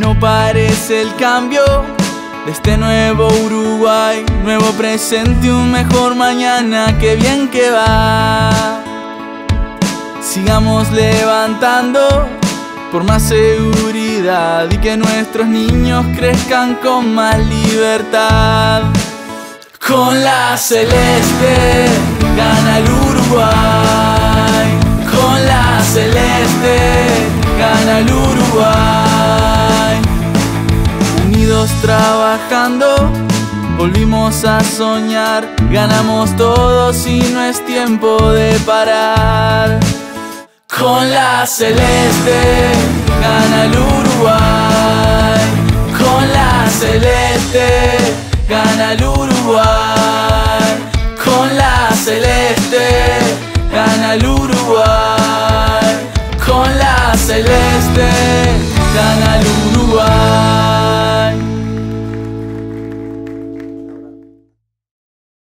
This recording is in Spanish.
bueno parece el cambio de este nuevo Uruguay, nuevo presente, un mejor mañana, que bien que va. Sigamos levantando por más seguridad y que nuestros niños crezcan con más libertad. Con la celeste gana el Uruguay. Con la celeste gana el Uruguay. Trabajando, volvimos a soñar. Ganamos todos y no es tiempo de parar. Con la celeste gana el Uruguay. Con la celeste gana el Uruguay. Con la celeste gana el Uruguay. Con la celeste gana el Uruguay.